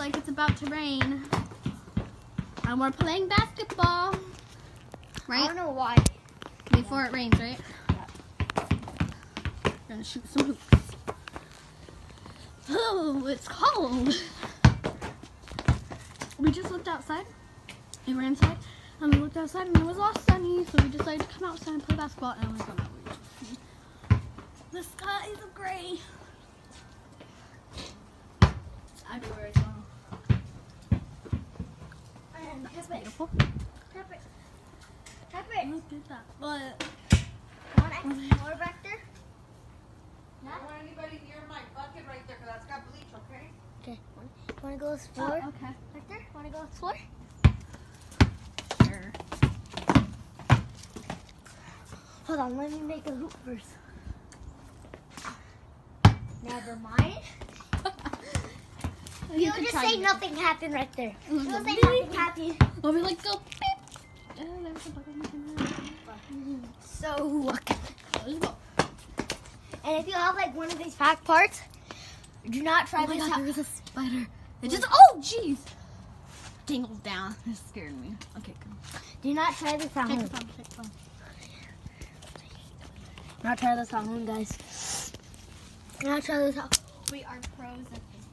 like it's about to rain. And we're playing basketball. Right? I don't know why. Before it rains, right? we're Gonna shoot some hoops. Oh, it's cold. We just looked outside. We were inside. And we looked outside and it was all sunny. So we decided to come outside and play basketball. And we got out. The sky is gray. As And tap it. beautiful. Tap it. Tap it. Look at that. But Want extra more back there? I don't want anybody near my bucket right there, because that's got bleach, okay? Okay. Want to go explore? oh, okay. Back there? Want to go explore? Sure. Hold on, let me make a hoop first. Never mind. You You'll just say nothing happened right there. Mm-hmm. You'll say nothing happened. We'll be like, go beep. Oh, there's. So, go. and if you have like one of these pack parts, do not try Oh my this god, out. there was a spider. It just, oh jeez. Dangled down. It scared me. Okay, come. Do not try this at Take the phone, take the phone. Not try this home, guys. Not try this out. We are pros at this.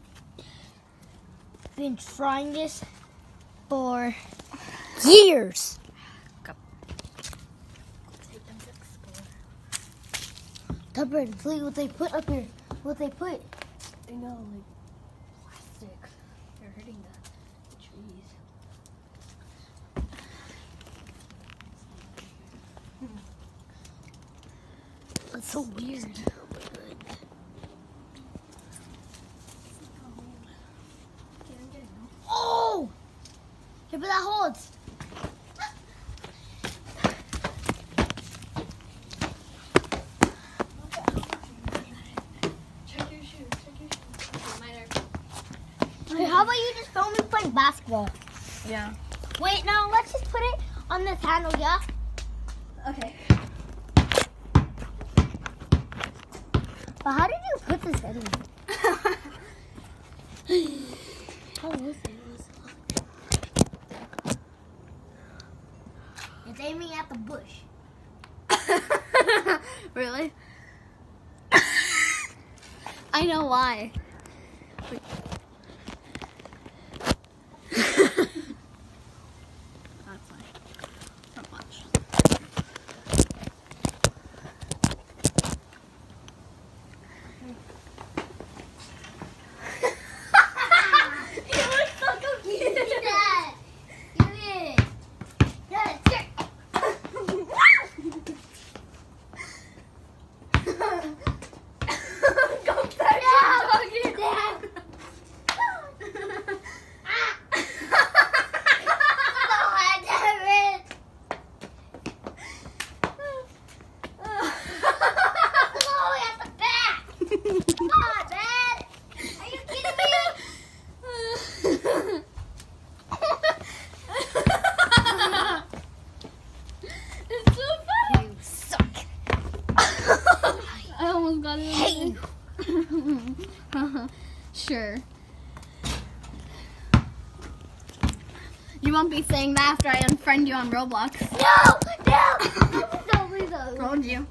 Been trying this for years. Take them to. Tupper, look what they put up here. What they put. Know, like, plastic. They're hurting the, the trees. That's so weird. Oh! But that holds. Check your shoes, check your shoes. Mine are. Hey, how about you just film me playing basketball? Yeah. Wait, no, let's just put it on this handle, yeah? Okay. But how did you put this anyway? How was it? It's aiming at the bush. really? I know why. That's fine. Not much. you look so confused. Dad, give it. Dad, check. Go back to doggy. Dad. Oh, damn it. Oh, at the back. Come on, Dad. Are you kidding me? it's so funny. You suck. I almost got it. Hey. sure. You won't be saying that after I unfriend you on Roblox. No, no. Don't, please don't. Told you.